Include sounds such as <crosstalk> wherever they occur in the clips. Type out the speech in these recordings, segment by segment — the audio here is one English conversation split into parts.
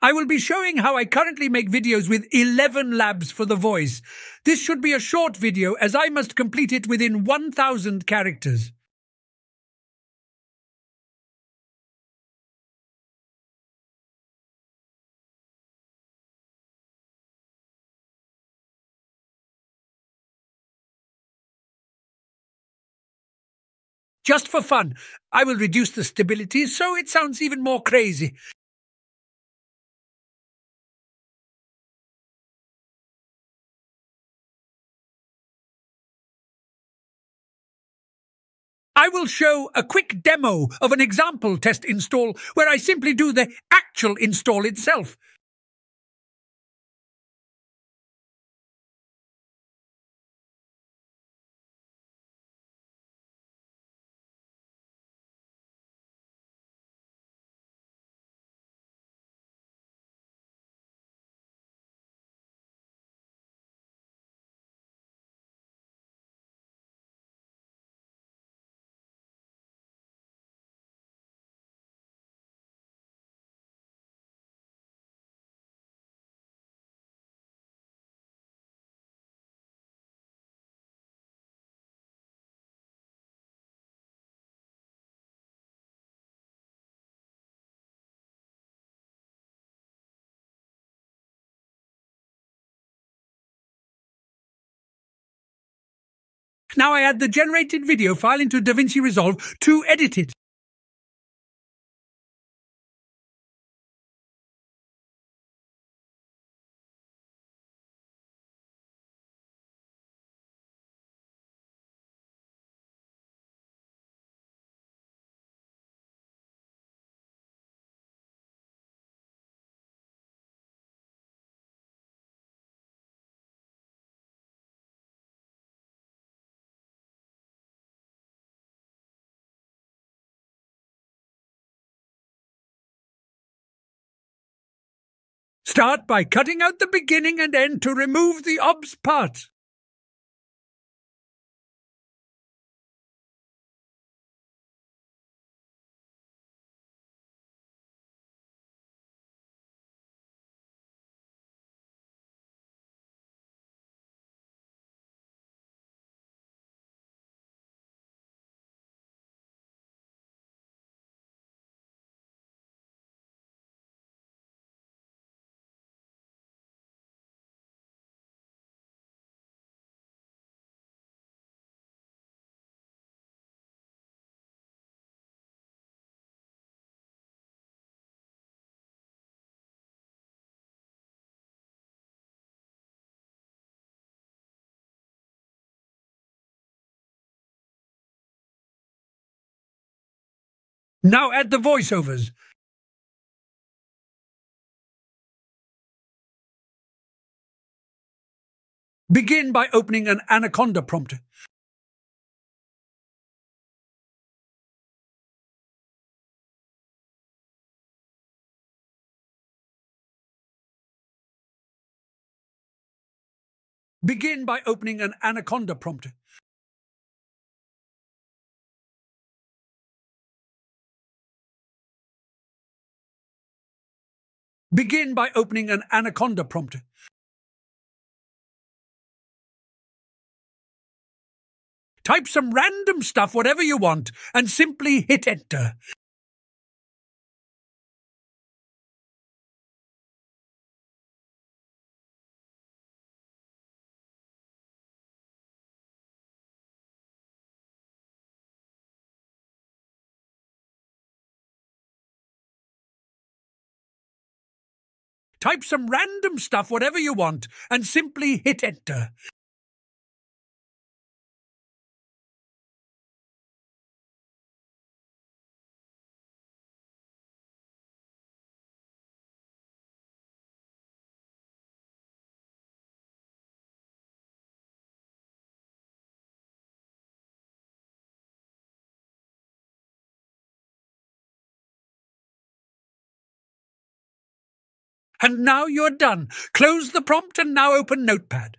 I will be showing how I currently make videos with Eleven Labs for the voice. This should be a short video as I must complete it within 1000 characters. Just for fun, I will reduce the stability so it sounds even more crazy. I will show a quick demo of an example test install where I simply do the actual install itself. Now I add the generated video file into DaVinci Resolve to edit it. Start by cutting out the beginning and end to remove the obs parts. Now add the voiceovers. Begin by opening an Anaconda prompter. Begin by opening an Anaconda prompter. Begin by opening an Anaconda prompter. Type some random stuff, whatever you want, and simply hit enter. Type some random stuff, whatever you want, and simply hit enter. And now you're done. Close the prompt and now open Notepad.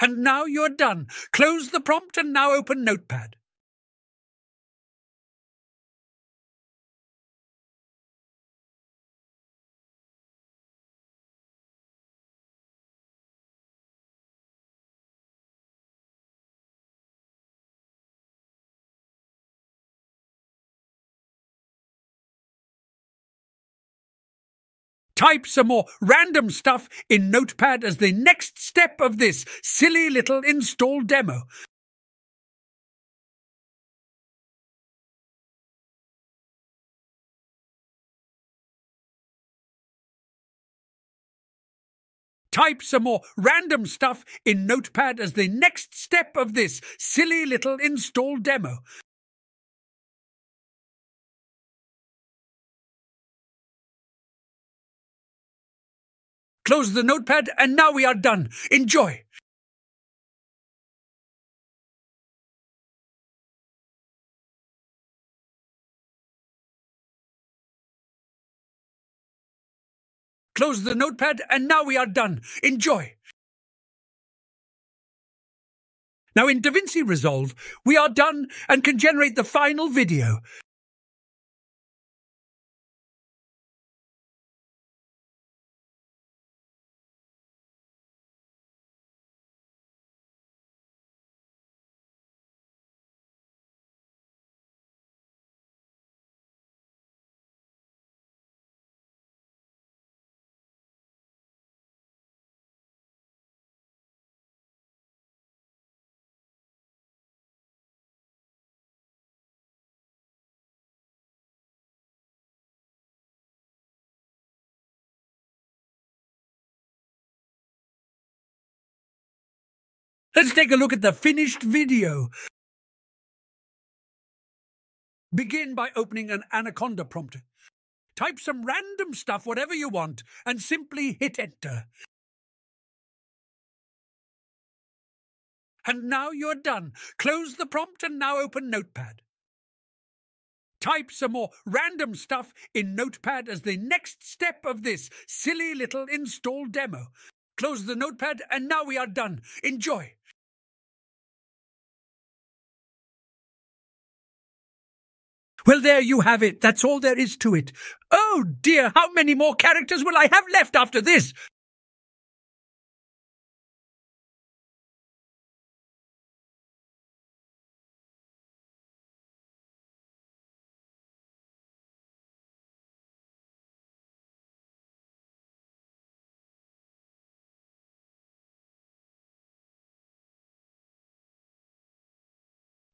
And now you're done. Close the prompt and now open Notepad. Type some more random stuff in Notepad as the next step of this silly little install demo. Type some more random stuff in Notepad as the next step of this silly little install demo. Close the notepad, and now we are done. Enjoy! Close the notepad, and now we are done. Enjoy! Now in DaVinci Resolve, we are done and can generate the final video. Let's take a look at the finished video. Begin by opening an Anaconda prompt. Type some random stuff, whatever you want, and simply hit enter. And now you're done. Close the prompt and now open Notepad. Type some more random stuff in Notepad as the next step of this silly little install demo. Close the Notepad and now we are done. Enjoy. Well, there you have it. That's all there is to it. Oh dear, how many more characters will I have left after this?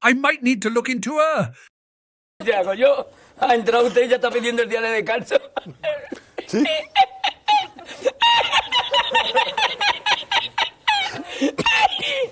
I might need to look into her. ¿Qué hago yo? Ha entrado usted y ya está pidiendo el día de descanso. ¿Sí? <laughs>